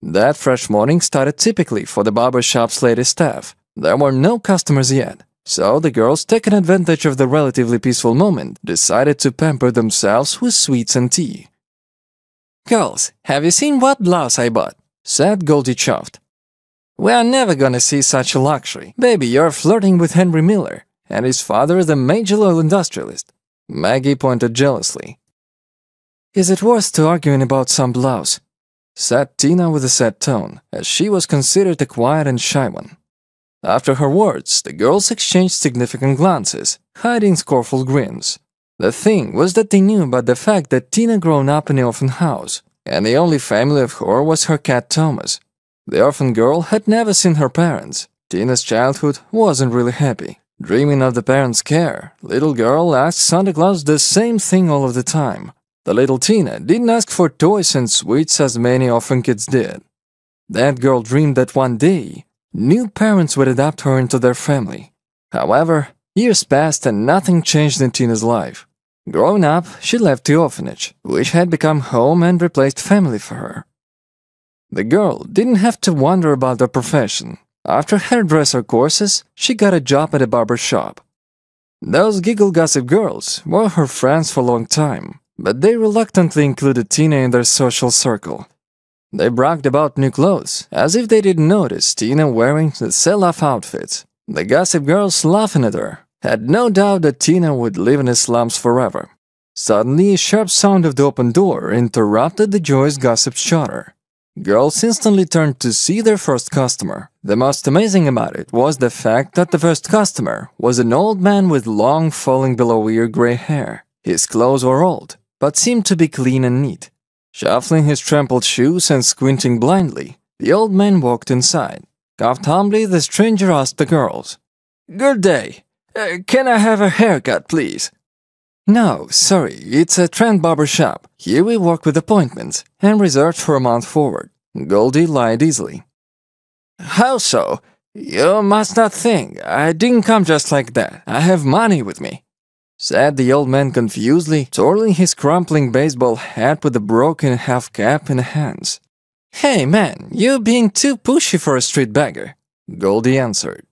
That fresh morning started typically for the barber shop's lady staff. There were no customers yet, so the girls, taking advantage of the relatively peaceful moment, decided to pamper themselves with sweets and tea. Girls, have you seen what blouse I bought? said Goldie Chuffed. We are never gonna see such a luxury. Baby, you're flirting with Henry Miller, and his father is a major oil industrialist. Maggie pointed jealously. Is it worth to arguing about some blouse? Said Tina with a sad tone, as she was considered a quiet and shy one. After her words, the girls exchanged significant glances, hiding scornful grins. The thing was that they knew about the fact that Tina grown up in the orphan house, and the only family of her was her cat Thomas. The orphan girl had never seen her parents. Tina's childhood wasn't really happy. Dreaming of the parents' care, little girl asked Santa Claus the same thing all of the time, the little Tina didn't ask for toys and sweets as many orphan kids did. That girl dreamed that one day, new parents would adopt her into their family. However, years passed and nothing changed in Tina's life. Growing up, she left the orphanage, which had become home and replaced family for her. The girl didn't have to wonder about her profession. After hairdresser courses, she got a job at a barber shop. Those giggle gossip girls were her friends for a long time, but they reluctantly included Tina in their social circle. They bragged about new clothes, as if they didn't notice Tina wearing the sell-off outfits. The gossip girls laughing at her had no doubt that Tina would live in the slums forever. Suddenly, a sharp sound of the open door interrupted the joyous gossip chatter. Girls instantly turned to see their first customer. The most amazing about it was the fact that the first customer was an old man with long, falling below ear gray hair. His clothes were old, but seemed to be clean and neat. Shuffling his trampled shoes and squinting blindly, the old man walked inside. Coughed humbly, the stranger asked the girls, Good day. Uh, can I have a haircut, please? No, sorry, it's a trend barber shop. Here we work with appointments and reserved for a month forward. Goldie lied easily. How so? You must not think. I didn't come just like that. I have money with me said the old man confusedly, twirling his crumpling baseball hat with a broken half cap in his hands. Hey man, you being too pushy for a street beggar, Goldie answered.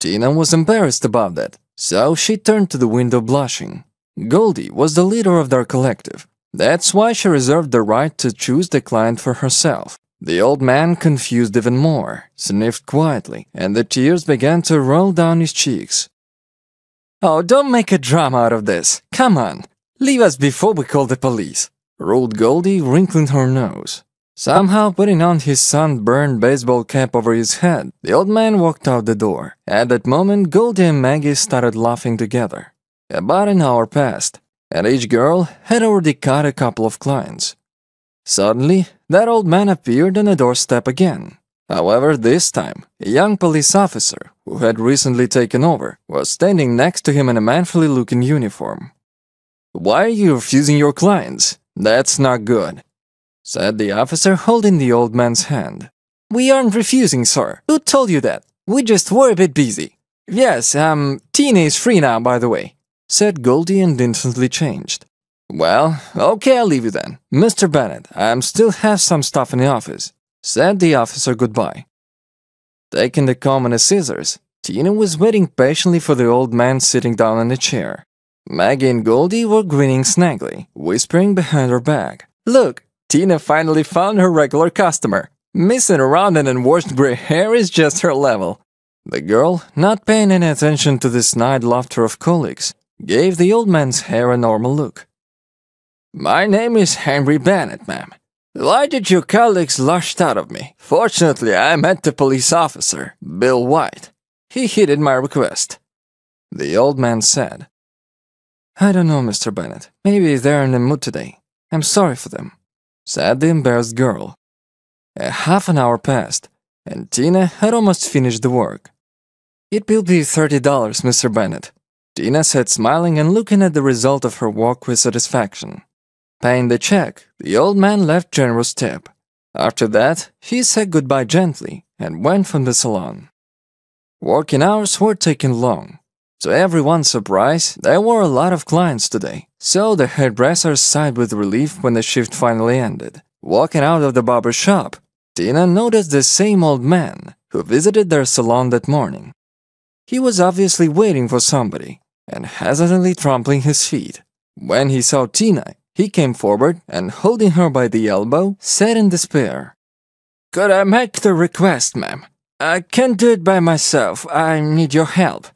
Tina was embarrassed about that, so she turned to the window blushing. Goldie was the leader of their collective. That's why she reserved the right to choose the client for herself. The old man, confused even more, sniffed quietly, and the tears began to roll down his cheeks. Oh, don't make a drama out of this. Come on. Leave us before we call the police, ruled Goldie, wrinkling her nose. Somehow putting on his sunburned baseball cap over his head, the old man walked out the door. At that moment, Goldie and Maggie started laughing together. About an hour passed, and each girl had already caught a couple of clients. Suddenly, that old man appeared on the doorstep again. However, this time, a young police officer, who had recently taken over, was standing next to him in a manfully looking uniform. Why are you refusing your clients? That's not good, said the officer, holding the old man's hand. We aren't refusing, sir. Who told you that? We just were a bit busy. Yes, um, Tina is free now, by the way, said Goldie and instantly changed. Well, okay, I'll leave you then. Mr. Bennett, I still have some stuff in the office said the officer goodbye. Taking the comb and scissors, Tina was waiting patiently for the old man sitting down in a chair. Maggie and Goldie were grinning snagly, whispering behind her back. Look, Tina finally found her regular customer. Missing around and unwashed gray hair is just her level. The girl, not paying any attention to the snide laughter of colleagues, gave the old man's hair a normal look. My name is Henry Bennett, ma'am. Why did your colleagues lashed out of me? Fortunately, I met the police officer, Bill White. He heeded my request. The old man said, I don't know, Mr. Bennett. Maybe they're in the mood today. I'm sorry for them, said the embarrassed girl. A half an hour passed, and Tina had almost finished the work. It will be $30, Mr. Bennett, Tina said, smiling and looking at the result of her work with satisfaction. Paying the check, the old man left generous tip. After that, he said goodbye gently and went from the salon. Working hours were taking long. To everyone's surprise, there were a lot of clients today, so the hairdresser sighed with relief when the shift finally ended. Walking out of the barber shop, Tina noticed the same old man who visited their salon that morning. He was obviously waiting for somebody and hesitantly trampling his feet. When he saw Tina, he came forward and, holding her by the elbow, said in despair, Could I make the request, ma'am? I can't do it by myself. I need your help.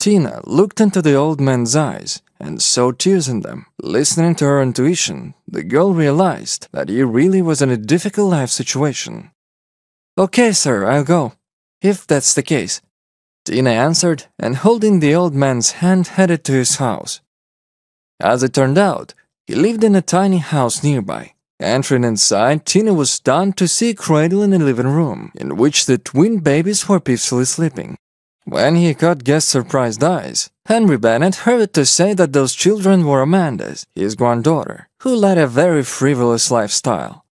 Tina looked into the old man's eyes and saw tears in them. Listening to her intuition, the girl realized that he really was in a difficult life situation. Okay, sir, I'll go. If that's the case. Tina answered and holding the old man's hand headed to his house. As it turned out, he lived in a tiny house nearby. Entering inside, Tina was stunned to see a cradle in the living room, in which the twin babies were peacefully sleeping. When he caught guests' surprised eyes, Henry Bennett hurried to say that those children were Amanda's, his granddaughter, who led a very frivolous lifestyle.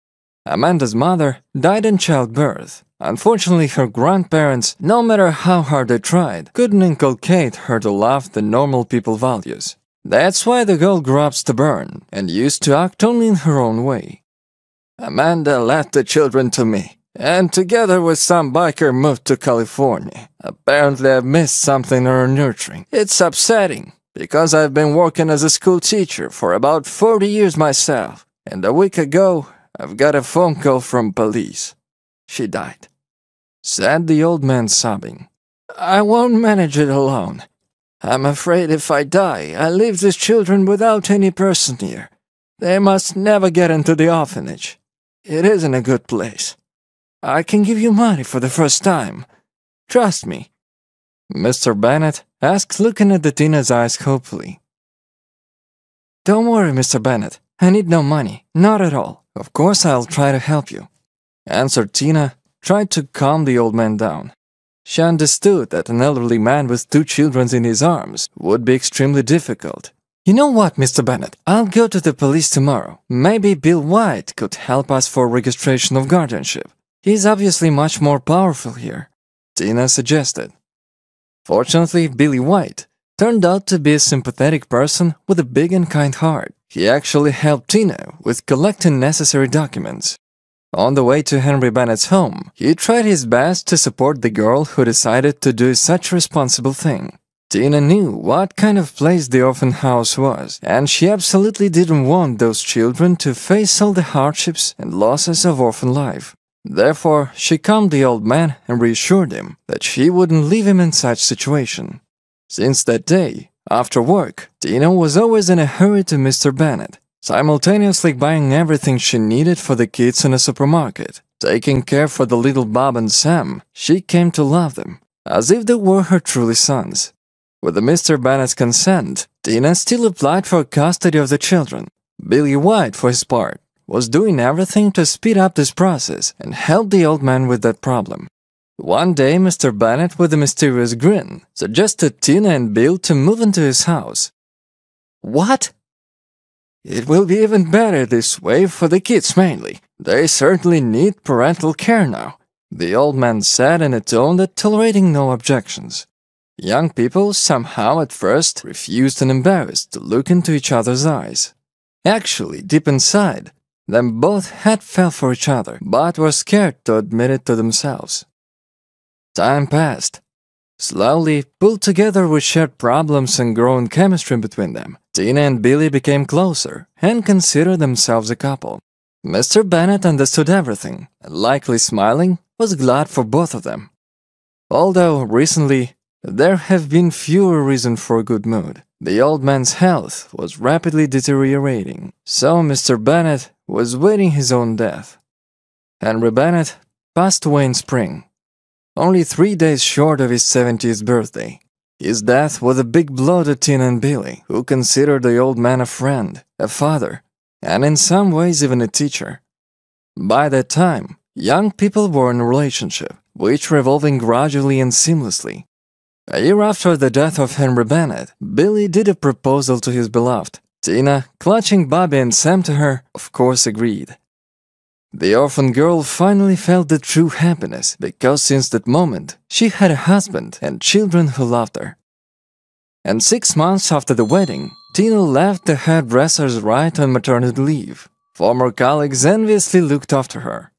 Amanda's mother died in childbirth. Unfortunately, her grandparents, no matter how hard they tried, couldn't inculcate her to love the normal people values. That's why the girl grew up burn and used to act only in her own way. Amanda left the children to me, and together with some biker moved to California. Apparently I've missed something in her nurturing. It's upsetting, because I've been working as a school teacher for about 40 years myself, and a week ago I've got a phone call from police. She died. Said the old man sobbing. I won't manage it alone. I'm afraid if I die, I leave these children without any person here. They must never get into the orphanage. It isn't a good place. I can give you money for the first time. Trust me. Mr. Bennett asked, looking at the Tina's eyes hopefully. Don't worry, Mr. Bennett. I need no money. Not at all. Of course I'll try to help you. Answered Tina, tried to calm the old man down. She understood that an elderly man with two children in his arms would be extremely difficult. You know what, Mr. Bennett? I'll go to the police tomorrow. Maybe Bill White could help us for registration of guardianship. He's obviously much more powerful here, Tina suggested. Fortunately, Billy White turned out to be a sympathetic person with a big and kind heart. He actually helped Tina with collecting necessary documents. On the way to Henry Bennett's home, he tried his best to support the girl who decided to do such a responsible thing. Tina knew what kind of place the orphan house was, and she absolutely didn't want those children to face all the hardships and losses of orphan life. Therefore, she calmed the old man and reassured him that she wouldn't leave him in such situation. Since that day, after work, Tina was always in a hurry to Mr. Bennett, simultaneously buying everything she needed for the kids in a supermarket. Taking care for the little Bob and Sam, she came to love them, as if they were her truly sons. With Mr. Bennett's consent, Tina still applied for custody of the children. Billy White, for his part, was doing everything to speed up this process and help the old man with that problem. One day, Mr. Bennett, with a mysterious grin, suggested Tina and Bill to move into his house. What? It will be even better this way for the kids mainly. They certainly need parental care now, the old man said in a tone that tolerating no objections. Young people somehow at first refused and embarrassed to look into each other's eyes. Actually, deep inside, them both had fell for each other, but were scared to admit it to themselves. Time passed. Slowly, pulled together with shared problems and growing chemistry between them, Tina and Billy became closer and considered themselves a couple. Mr. Bennett understood everything, and likely smiling, was glad for both of them. Although recently, there have been fewer reasons for a good mood. The old man's health was rapidly deteriorating, so Mr. Bennett was waiting his own death. Henry Bennett passed away in spring, only three days short of his 70th birthday. His death was a big blow to Tina and Billy, who considered the old man a friend, a father, and in some ways even a teacher. By that time, young people were in a relationship, which revolving gradually and seamlessly. A year after the death of Henry Bennett, Billy did a proposal to his beloved. Tina, clutching Bobby and Sam to her, of course agreed. The orphan girl finally felt the true happiness because since that moment, she had a husband and children who loved her. And six months after the wedding, Tina left the hairdresser's right on maternity leave. Former colleagues enviously looked after her,